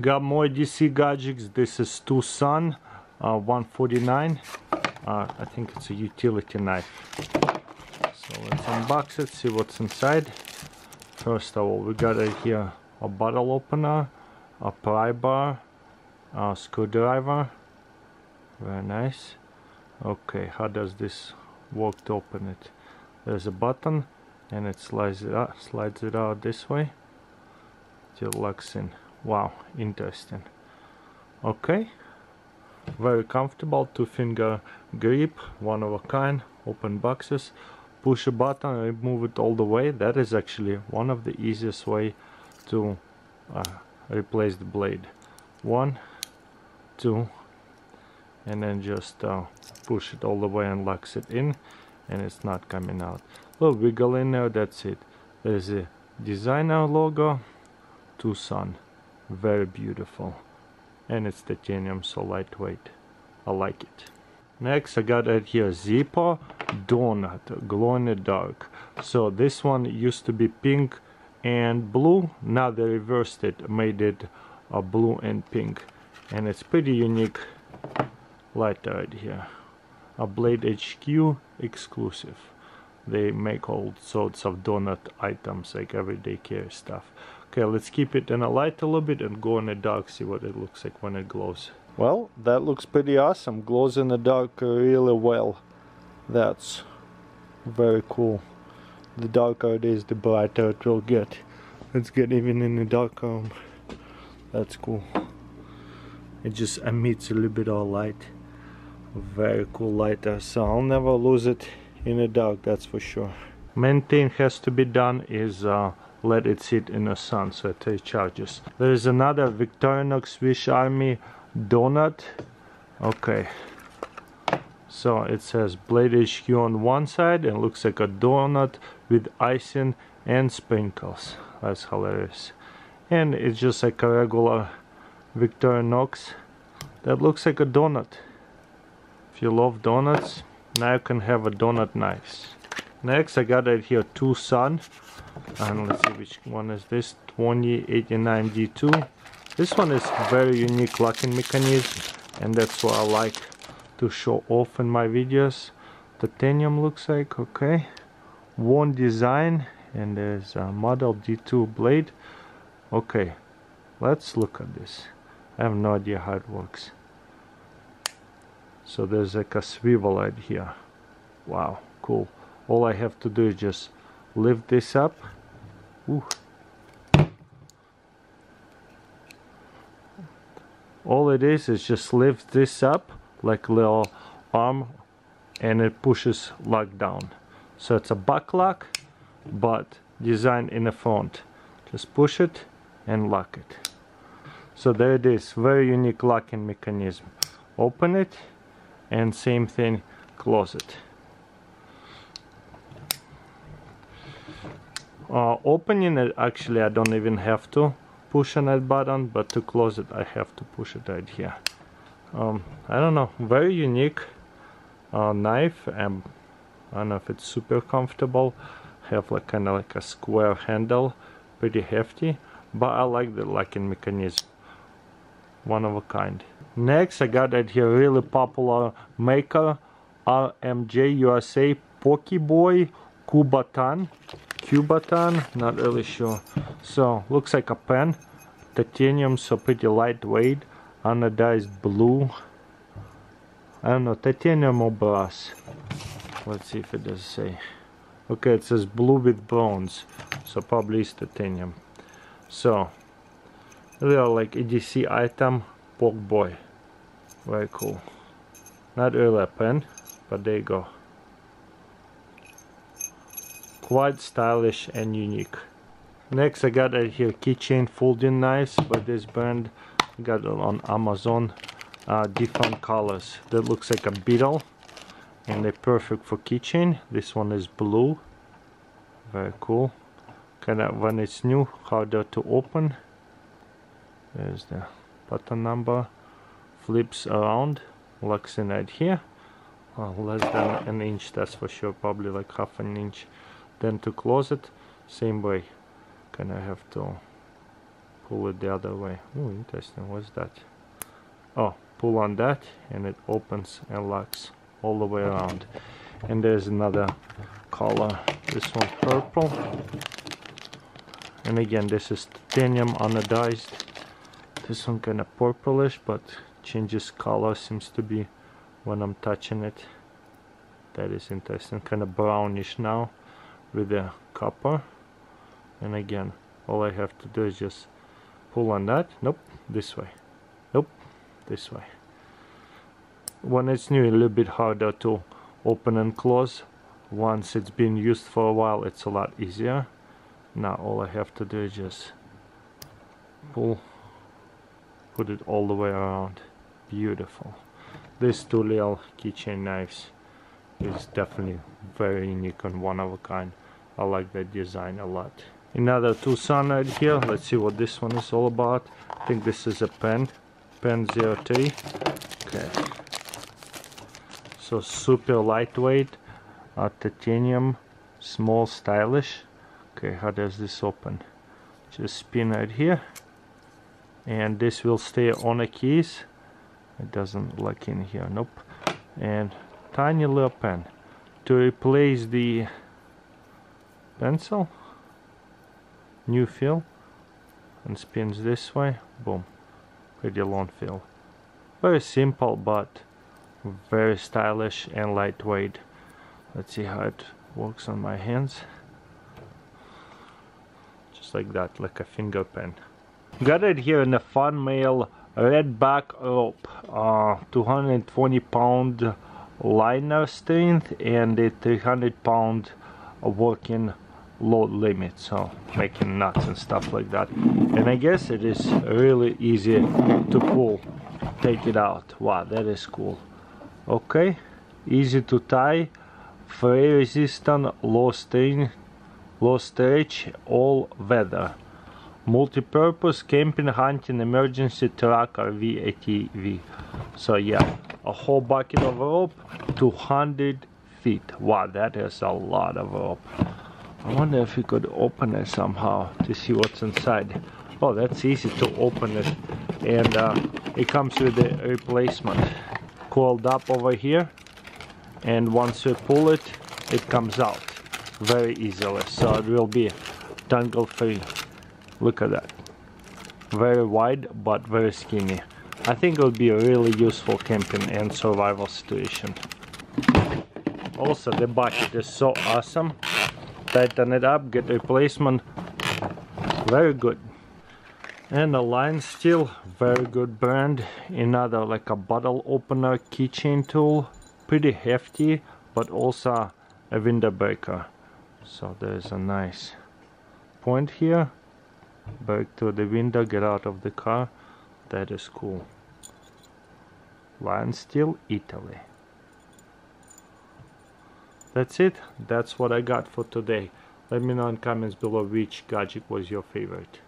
got more DC gadgets. This is TwoSun uh, 149 uh, I think it's a utility knife. So let's unbox it see what's inside. First of all we got it here a bottle opener a pry bar a screwdriver. Very nice. Okay how does this work to open it? There's a button and it slides it out slides it out this way. Till locks in wow interesting. Okay. Very comfortable two finger grip one of a kind open boxes. Push a button and move it all the way. That is actually one of the easiest way to uh, replace the blade. One two and then just uh, push it all the way and locks it in and it's not coming out. A little wiggle in there that's it. There's a designer logo TwoSun very beautiful. And it's titanium so lightweight. I like it. Next I got it here. Zippo donut. Glow in the dark. So this one used to be pink and blue. Now they reversed it made it a blue and pink. And it's pretty unique light right here. A blade HQ exclusive. They make all sorts of donut items like everyday carry stuff okay let's keep it in a light a little bit and go in the dark see what it looks like when it glows. Well that looks pretty awesome. Glows in the dark really well. That's very cool. The darker it is the brighter it will get. Let's get even in the dark room that's cool. It just emits a little bit of light. Very cool lighter so I'll never lose it in the dark that's for sure. Main thing has to be done is uh, let it sit in the sun so it takes charges. There is another Victorinox Swiss Army donut. Okay. So it says Blade HQ on one side and looks like a donut with icing and sprinkles. That's hilarious. And it's just like a regular Victorinox that looks like a donut. If you love donuts now you can have a donut knife next I got it here TwoSun. And let's see which one is this 2089 D2 this one is very unique locking mechanism and that's what I like to show off in my videos. Titanium looks like okay. One design and there's a model D2 blade. Okay let's look at this. I have no idea how it works. So there's like a swivel right here. Wow cool all I have to do is just lift this up. Ooh. all it is is just lift this up like a little arm and it pushes lock down. So it's a buck lock but designed in a font just push it and lock it. So there it is very unique locking mechanism. Open it and same thing close it uh, opening it actually I don't even have to push on that button but to close it I have to push it right here. Um, I don't know very unique uh, knife and I don't know if it's super comfortable have like kind of like a square handle pretty hefty but I like the locking mechanism one of a kind. Next I got that here really popular maker RMJ USA Pokeboy Kubotan Kubotan not really sure. So looks like a pen. Titanium so pretty lightweight. Anodized blue. I don't know titanium or brass. Let's see if it does say. Okay it says blue with bronze. So probably it's titanium. So real like EDC item Pokeboy very cool. Not really a pen but there you go quite stylish and unique. Next I got here keychain folding knives by this brand got it on Amazon. Uh, different colors. That looks like a beetle and they're perfect for keychain. This one is blue. Very cool. Kind of when it's new harder to open. There's the button number. Flips around. Locks in right here. Uh, less than an inch that's for sure. Probably like half an inch then to close it. Same way. Kind of have to pull it the other way. Oh interesting. What's that? Oh pull on that and it opens and locks all the way around. And there's another color. This one purple. And again this is titanium anodized. This one kind of purplish but changes color. Seems to be when I'm touching it. That is interesting. Kind of brownish now with the copper. And again all I have to do is just pull on that. Nope this way. Nope this way. When it's new a little bit harder to open and close. Once it's been used for a while it's a lot easier. Now all I have to do is just pull put it all the way around. Beautiful. These two little keychain knives is definitely very unique and one of a kind. I like that design a lot. Another TwoSun right here. Let's see what this one is all about. I think this is a pen. Pen 03 okay. So super lightweight uh, titanium small stylish. Okay how does this open? Just spin right here. And this will stay on the keys. It doesn't lock in here. Nope. And tiny little pen. To replace the pencil. New fill. And spins this way. Boom. Pretty long fill. Very simple but very stylish and lightweight. Let's see how it works on my hands. Just like that like a finger pen. Got it here in a fan mail red back rope. Uh, 220 pound liner strength and a 300 pound working load limit so making nuts and stuff like that. And I guess it is really easy to pull. Take it out. Wow that is cool. Okay easy to tie. Fray resistant low strain low stretch all weather. Multi-purpose camping hunting emergency truck RV ATV so yeah a whole bucket of rope 200 feet. Wow that is a lot of rope. I wonder if we could open it somehow to see what's inside. Oh that's easy to open it. And uh, it comes with a replacement. Coiled up over here. And once we pull it it comes out very easily. So it will be tangle free look at that. Very wide but very skinny I think it would be a really useful camping and survival situation. Also the bucket is so awesome. Tighten it up get replacement. Very good. And a LionSteel very good brand. Another like a bottle opener keychain tool. Pretty hefty but also a window breaker. So there's a nice point here. Back to the window get out of the car. That is cool LionSteel Italy. That's it. That's what I got for today. Let me know in comments below which gadget was your favorite